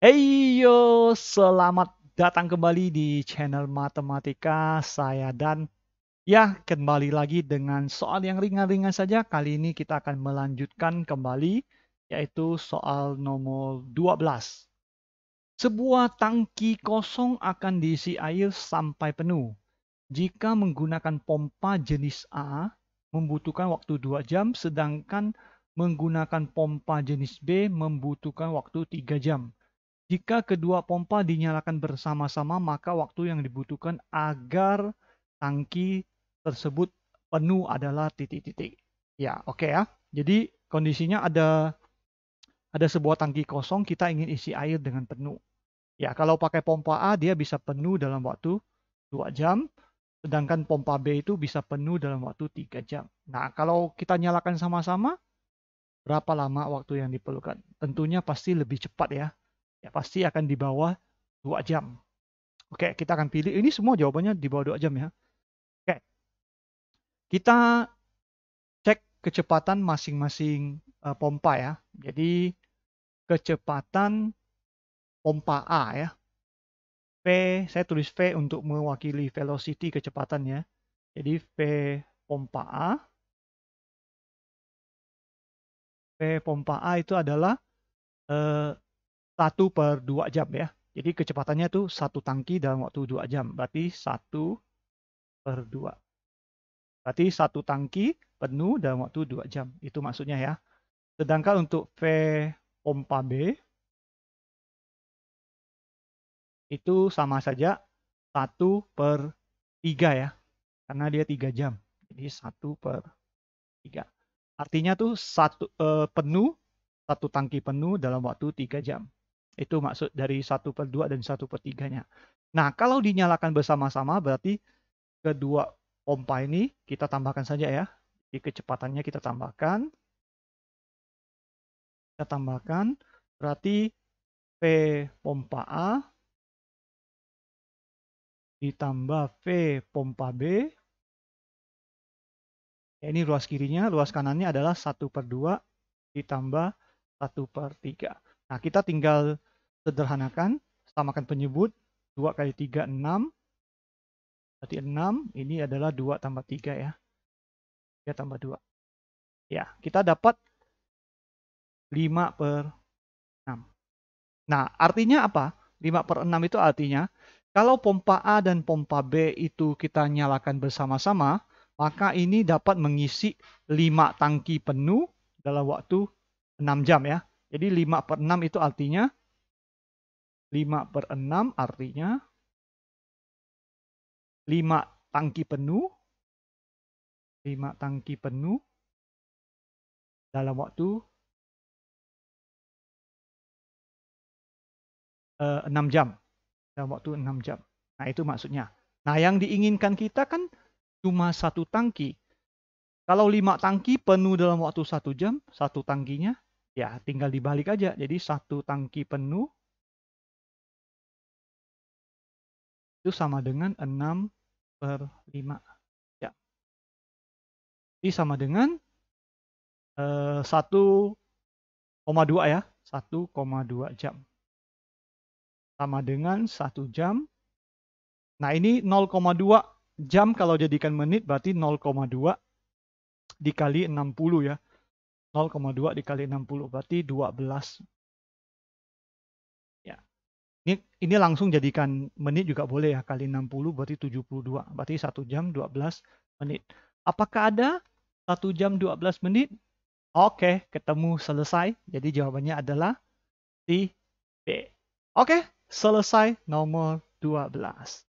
Hey yo, selamat datang kembali di channel Matematika saya dan ya kembali lagi dengan soal yang ringan-ringan saja. Kali ini kita akan melanjutkan kembali yaitu soal nomor 12. Sebuah tangki kosong akan diisi air sampai penuh. Jika menggunakan pompa jenis A membutuhkan waktu 2 jam sedangkan menggunakan pompa jenis B membutuhkan waktu 3 jam. Jika kedua pompa dinyalakan bersama-sama, maka waktu yang dibutuhkan agar tangki tersebut penuh adalah titik-titik. Ya, oke okay ya. Jadi kondisinya ada ada sebuah tangki kosong, kita ingin isi air dengan penuh. Ya, kalau pakai pompa A dia bisa penuh dalam waktu 2 jam, sedangkan pompa B itu bisa penuh dalam waktu 3 jam. Nah, kalau kita nyalakan sama-sama, berapa lama waktu yang diperlukan? Tentunya pasti lebih cepat ya ya pasti akan di bawah 2 jam. Oke, kita akan pilih ini semua jawabannya di bawah 2 jam ya. Oke. Kita cek kecepatan masing-masing uh, pompa ya. Jadi kecepatan pompa A ya. V, saya tulis V untuk mewakili velocity kecepatan ya. Jadi V pompa A. V pompa A itu adalah uh, 1 per 2 jam ya. Jadi kecepatannya itu satu tangki dalam waktu 2 jam. Berarti 1 per 2. Berarti satu tangki penuh dalam waktu 2 jam. Itu maksudnya ya. Sedangkan untuk V pompa B itu sama saja 1 per 3 ya. Karena dia 3 jam. Jadi 1 per 3. Artinya tuh satu eh, penuh satu tangki penuh dalam waktu 3 jam. Itu maksud dari 1 per 2 dan 1 per 3-nya. Nah, kalau dinyalakan bersama-sama berarti kedua pompa ini kita tambahkan saja ya. Di kecepatannya kita tambahkan. Kita tambahkan berarti V pompa A ditambah V pompa B. Ya, ini ruas kirinya, ruas kanannya adalah 1 per 2 ditambah 1 per 3. Nah, kita tinggal sederhanakan, samakan penyebut. 2 kali 3, 6. Berarti 6, ini adalah 2 tambah 3 ya. 3 tambah 2. Ya, kita dapat 5 per 6. Nah, artinya apa? 5 per 6 itu artinya, kalau pompa A dan pompa B itu kita nyalakan bersama-sama, maka ini dapat mengisi 5 tangki penuh dalam waktu 6 jam ya. Jadi 5 per 6 itu artinya 5 per 6 artinya 5 tangki penuh 5 tangki penuh dalam waktu uh, eh, 6 jam. Dalam waktu 6 jam. Nah itu maksudnya. Nah yang diinginkan kita kan cuma satu tangki. Kalau 5 tangki penuh dalam waktu 1 jam, satu tangkinya ya tinggal dibalik aja. Jadi satu tangki penuh itu sama dengan 6 per 5. Ya. Jadi sama dengan eh, 1,2 ya. 1,2 jam. Sama dengan 1 jam. Nah ini 0,2 jam kalau jadikan menit berarti 0,2 dikali 60 ya. 0,2 dikali 60 berarti 12. Ini ini langsung jadikan menit juga boleh ya kali 60 berarti 72. Berarti 1 jam 12 menit. Apakah ada 1 jam 12 menit? Oke, ketemu selesai. Jadi jawabannya adalah C B. Oke, selesai nomor 12.